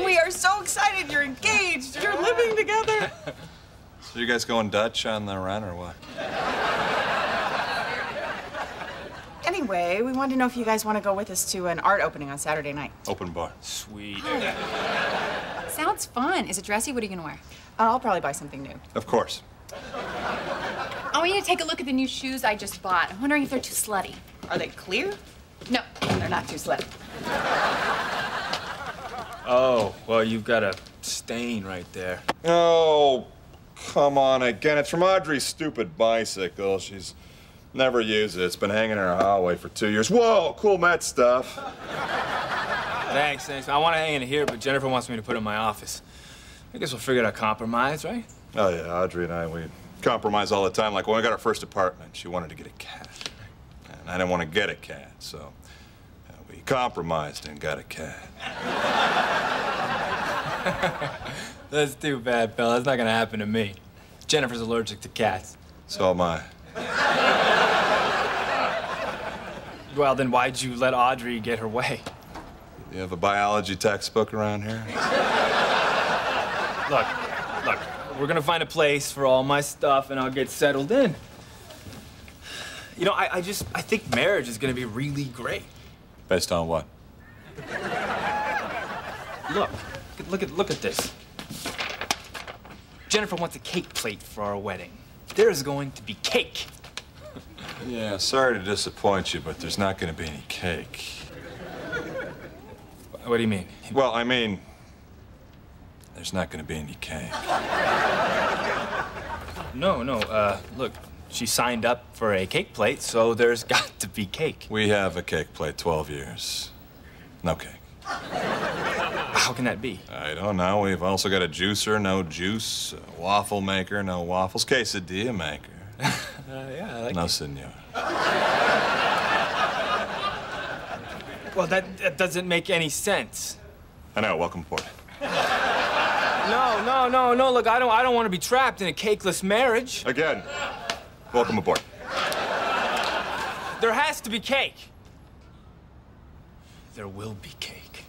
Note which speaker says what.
Speaker 1: And we are so excited you're engaged. You're living together.
Speaker 2: So you guys going Dutch on the run or what?
Speaker 1: Anyway, we wanted to know if you guys want to go with us to an art opening on Saturday night.
Speaker 2: Open bar.
Speaker 3: Sweet.
Speaker 4: Sounds fun. Is it dressy? What are you gonna wear?
Speaker 1: Uh, I'll probably buy something new.
Speaker 2: Of course.
Speaker 4: I want you to take a look at the new shoes I just bought. I'm wondering if they're too slutty.
Speaker 1: Are they clear?
Speaker 4: No.
Speaker 1: They're not too slutty.
Speaker 3: Oh, well, you've got a stain right there.
Speaker 2: Oh, come on again. It's from Audrey's stupid bicycle. She's never used it. It's been hanging in her hallway for two years. Whoa, cool Met stuff.
Speaker 3: Thanks, thanks. I want to hang in here, but Jennifer wants me to put it in my office. I guess we'll figure out a compromise, right?
Speaker 2: Oh, yeah, Audrey and I, we compromise all the time. Like when we got our first apartment, she wanted to get a cat. And I didn't want to get a cat, so uh, we compromised and got a cat.
Speaker 3: That's too bad, pal. That's not gonna happen to me. Jennifer's allergic to cats.
Speaker 2: So am I.
Speaker 3: Well, then why'd you let Audrey get her way?
Speaker 2: You have a biology textbook around here?
Speaker 3: Look, look, we're gonna find a place for all my stuff and I'll get settled in. You know, I, I just, I think marriage is gonna be really great.
Speaker 2: Based on what?
Speaker 3: Look, look at, look at this. Jennifer wants a cake plate for our wedding. There's going to be cake.
Speaker 2: Yeah, sorry to disappoint you, but there's not going to be any cake.
Speaker 3: What do you mean?
Speaker 2: Well, I mean, there's not going to be any cake.
Speaker 3: No, no, uh, look, she signed up for a cake plate, so there's got to be cake.
Speaker 2: We have a cake plate 12 years. No cake.
Speaker 3: How can that be?
Speaker 2: I don't know. We've also got a juicer, no juice, a waffle maker, no waffles, quesadilla maker.
Speaker 3: Uh, yeah, I like
Speaker 2: No,
Speaker 3: it.
Speaker 2: senor.
Speaker 3: Well, that, that doesn't make any sense.
Speaker 2: I know, welcome aboard.
Speaker 3: No, no, no, no. Look, I don't, I don't want to be trapped in a cakeless marriage.
Speaker 2: Again, welcome aboard.
Speaker 3: There has to be cake. There will be cake.